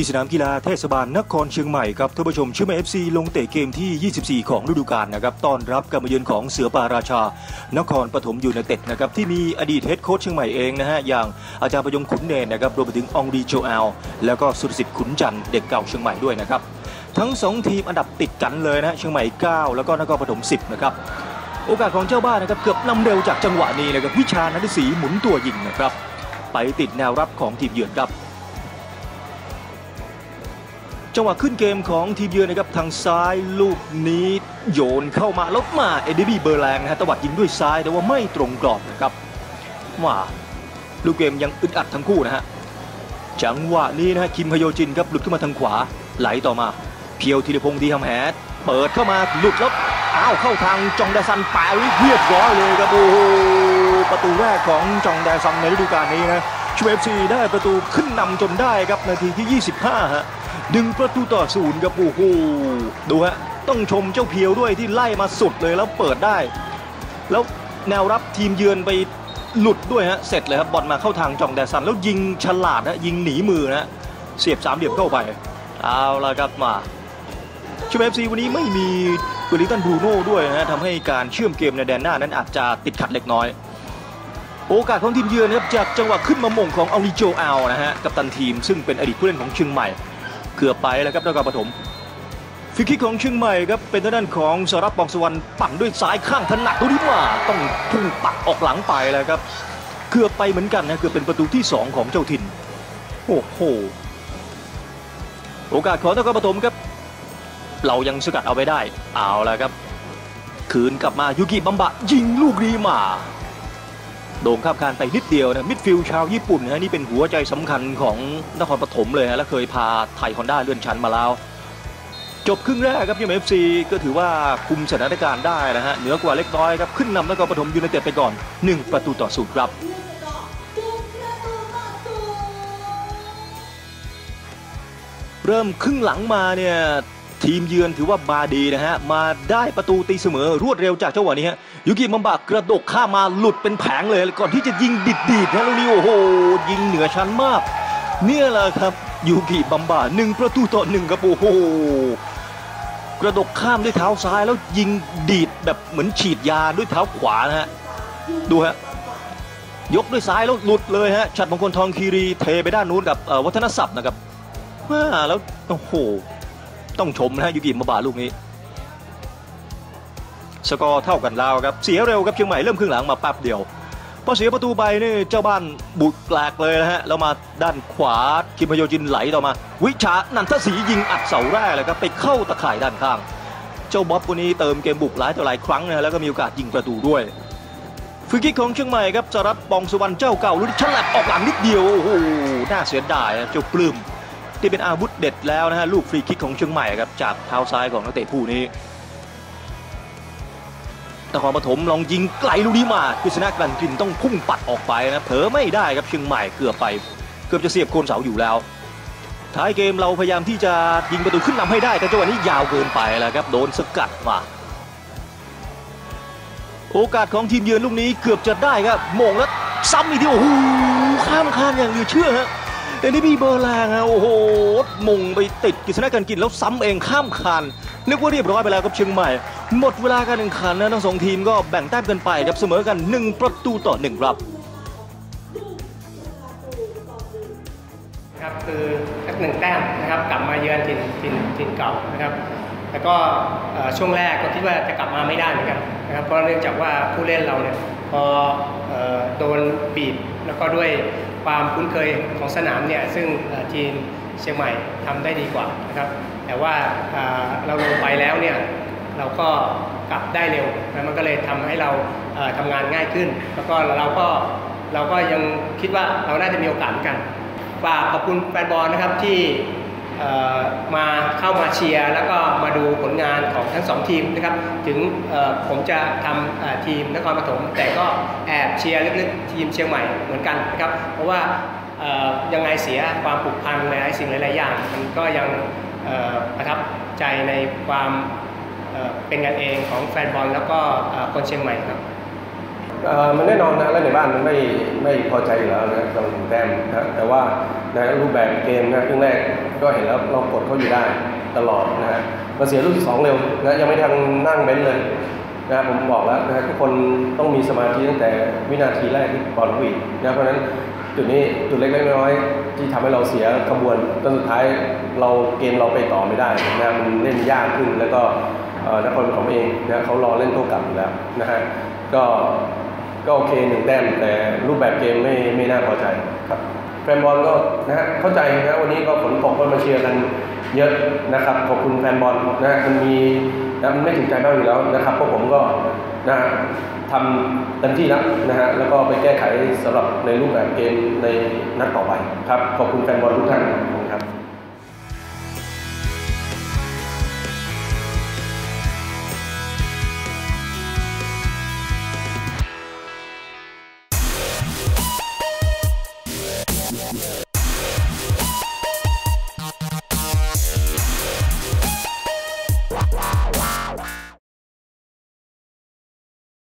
ที่สนามกีฬาเทศบาลนครเชียงใหม่ครับท่านผู้ชมเชียงใหม่เอฟซีลงเตะเกมที่ 24 ของฤดูกาลนะครับต้อนรับการมาเยือนของเสือป่าราชา นครปฐมยูไนเต็ดนะครับที่มีอดีต head coach เชียงใหม่เองนะฮะอย่างอาจารย์ประยงค์ ขุนเณรนะครับรวมไปถึงอองรีโจเอลแล้วก็สุรสิทธิ์ขุนจันทร์เด็กเก่าเชียงใหม่ด้วยนะครับทั้ง 2 ทีมอันดับติดกันเลยนะฮะเชียงใหม่ 9 แล้วก็นครปฐม 10 นะครับโอกาสของเจ้าบ้านนะครับเกือบนำเร็วจากจังหวะนี้นะครับวิชานันทศรีหมุนตัวยิงนะครับไปติดแนวรับของทีมเยือนครับ จังหวะขึ้นเกมของทีมเยือนนะครับทางซ้ายลูกนี้โยนเข้ามาแล้วมาเอเดบี้เบอร์แรงนะฮะตวัดยิงด้วยซ้ายแต่ว่าไม่ตรงกรอบนะครับว่าลูกเกมยังอึดอัดทั้งคู่นะฮะจังหวะนี้นะฮะคิมพโยจินครับหลุดขึ้นมาทางขวาไหลต่อมา เพียวธีรพงศ์ดีทำแฮดเปิดเข้ามาหลุดแล้วอ้าวเข้าทางจองแดซันแปะเรียบร้อยเลยครับโอ้โหประตูแรกของจองแดซันในฤดูกาลนี้นะเชียงใหม่เอฟซีได้ประตูขึ้นนำจนได้ครับนาทีที่ 25ฮะ หนึ่งประตูต่อศูนย์ครับโอ้โหดูฮะต้องชมเจ้าเพียวด้วยที่ไล่มาสุดเลยแล้วเปิดได้ แล้วแนวรับทีมเยือนไปหลุดด้วยฮะเสร็จเลยครับบอลมาเข้าทางจองแดซันแล้วยิงฉลาดนะยิงหนีมือนะเสียบสามเหลี่ยมเข้าไปเอาละครับมาเชียงใหม่เอฟซีวันนี้ไม่มีเวลิตันบรูโน่ด้วยนะทำให้การเชื่อมเกมในแดนหน้านั้นอาจจะติดขัดเล็กน้อย โอกาสของทีมเยือนนะครับจากจังหวะขึ้นมาโหม่งของอองรี โจเอลนะฮะกับตันทีมซึ่งเป็นอดีตผู้เล่นของเชียงใหม่ เกือบไปแล้วครับนครปฐมฟรีคิกของเชียงใหม่ครับเป็นทางด้านของสารับปองสวรรค์ปั่นด้วยซ้ายข้างถนัดตัวนี้มาต้องพุ่งปักออกหลังไปแล้วครับเกือบไปเหมือนกันนะเกือบเป็นประตูที่ 2 ของเจ้าถิ่นโอ้โหโอกาสของนครปฐมครับ เรายังสกัดเอาไว้ได้ เอาแล้วครับ คืนกลับมายูกิบัมบะยิงลูกนี้มา โด่งข้ามคานไปนิดเดียวนะ midfield ชาวญี่ปุ่นนะนี่เป็นหัวใจสำคัญของนครปฐมเลยฮะและเคยพาไทยฮอนด้าเลื่อนชั้นมาแล้ว จบครึ่งแรกครับเชียงใหม่เอฟซีก็ถือว่าคุมสถานการณ์ได้นะฮะเหนือกว่าเล็กน้อยครับขึ้นนำนครปฐมยูไนเต็ดไปก่อน 1 ประตูต่อศูนย์ครับเริ่มครึ่งหลังมาเนี่ย ทีมเยือนถือว่ามาดีนะฮะ มาได้ประตูตีเสมอรวดเร็วจากจังหวะนี้ฮะยูกิมัมบะกระโดกข้ามมาหลุดเป็นแผงเลยก่อนที่จะยิงดิดดีดนะลูกนี้โอ้โหยิงเหนือชั้นมาก เนี่ยแหละครับยูกิบัมบะหนึ่งประตูต่อหนึ่งครับโอ้โหกระดกข้ามด้วยเท้าซ้ายแล้วยิงดีดแบบเหมือนฉีดยาด้วยเท้าขวานะฮะดูฮะยกด้วยซ้ายแล้วหลุดเลยฮะฉัดมงคลทองคีรีเทไปด้านนู้นกับวัฒนศัพท์นะครับว้าแล้วโอ้โห ต้องชมนะฮะยูกิมาบาลูกนี้ สกอร์เท่ากันแล้วครับ เสียเร็วครับเชียงใหม่เริ่มครึ่งหลังมาแป๊บเดียวพอเสียประตูไปนี่เจ้าบ้านบุกแปลกเลยนะฮะแล้วมาด้านขวาคิมพโยจินไหลต่อมา วิชานันทศรียิงอัดเสาแรกเลยครับไปเข้าตะข่ายด้านข้าง เจ้าบ๊อบคนนี้เติมเกมบุกหลายต่อหลายครั้งนะฮะแล้วก็มีโอกาสยิงประตูด้วยฟรีคิกของเชียงใหม่ครับสรัตปองสุวรรณเจ้าเก่าลุ้นฉลับออกหลังนิดเดียวโอ้โหน่าเสียดายเจ้าปลื้ม ที่เป็นอาวุธเด็ดแล้วนะฮะลูกฟรีคิกของเชียงใหม่ครับจากเท้าซ้ายของนักเตะผู้นี้นครปฐมลองยิงไกลลูกนี้มากฤษณะกลั่นกลิ่นต้องพุ่งปัดออกไปนะเผลอไม่ได้ครับเชียงใหม่เกือบไป เกือบจะเสียบโคนเสาอยู่แล้ว ท้ายเกมเราพยายามที่จะยิงประตูขึ้นนำให้ได้แต่จังหวะนี้ยาวเกินไปแล้วครับโดนสกัดมาโอกาสของทีมเยือนลูกนี้เกือบจะได้ครับโมงแล้วซ้ำอีกทีโอ้โหข้ามคานอย่างเหลือเชื่อฮะ เอ็นดีบีเบอร์แรงฮะโอ้โหมงไปติดกิษณะการกินแล้วซ้ำเองข้ามคานนึกว่าเรียบร้อยไปแล้วกับเชียงใหม่ หมดเวลาการแข่งขันนะทั้งสองทีมก็แบ่งแต้มกันไปครับเสมอกัน 1 ประตูต่อ1ครับครับคือสักหนึ่งแต้มนะครับกลับมาเยือนถิ่นถิ่นถิ่นเก่านะครับแล้วก็ช่วงแรกก็คิดว่าจะกลับมาไม่ได้เหมือนกันนะครับเพราะเนื่องจากว่าผู้เล่นเราเนี่ยพอเอ่อโดนบีบแล้วก็ด้วย ความคุ้นเคยของสนามเนี่ยซึ่งทีมเชียงใหม่ทำได้ดีกว่านะครับแต่ว่าเราลงไปแล้วเนี่ยเราก็กลับได้เร็วนะมันก็เลยทำให้เราเอ่อทำงานง่ายขึ้น แล้วก็เราก็เราก็ยังคิดว่าเราน่าจะมีโอกาสกันฝากขอบคุณแฟนบอลนะครับที่ มาเข้ามาเชียร์แล้วก็มาดูผลงานของทั้งสองทีมนะครับถึงผมจะทำทีมนครปฐมแต่ก็แอบเชียร์ลึกๆทีมเชียงใหม่เหมือนกันนะครับเพราะว่ายังไงเสียความผูกพันหลายสิ่งหลาย ๆ อย่าง มันก็ยังประทับใจในความเเป็นกันเองของแฟนบอลแล้วก็คนเชียงใหม่ครับ มันแน่นอนนะแล้วในบ้านมันไม่ไม่พอใจอยู่แล้วนะกับหนึ่งแต้มนะแต่ว่านะรูปแบบเกมนะครึ่งแรกก็เห็นแล้วเรากดเขาอยู่ได้ตลอดนะฮะมาเสียลูกที่สองเร็วนะยังไม่ทันนั่งเบ้นเลยนะผมบอกแล้วนะทุกคนต้องมีสมาธิตั้งแต่วินาทีแรกที่บอลวิ่งนะเพราะฉะนั้นจุดนี้จุดเล็กๆน้อยๆที่ทำให้เราเสียขบวนจนสุดท้ายเราเกมเราไปต่อไม่ได้นะมันเล่นยากขึ้นแล้วก็เอ่อนครปฐมเองนะเขารอเล่นโต้กลับอยู่แล้วนะฮะก็ ก็โอเคหนึ่งแต้มแต่รูปแบบเกมไม่ไม่น่าพอใจครับแฟนบอลก็นะฮะเข้าใจนะวันนี้ก็ฝนตกก็มาเชียร์กันเยอะนะครับขอบคุณแฟนบอลนะฮะมันมีนะมันไม่ถึงใจบ้างอยู่แล้วนะครับพวกผมก็นะฮะทำเต็มที่แล้วนะฮะแล้วก็ไปแก้ไขสำหรับในรูปแบบเกมในนัดต่อไปครับขอบคุณแฟนบอลทุกท่าน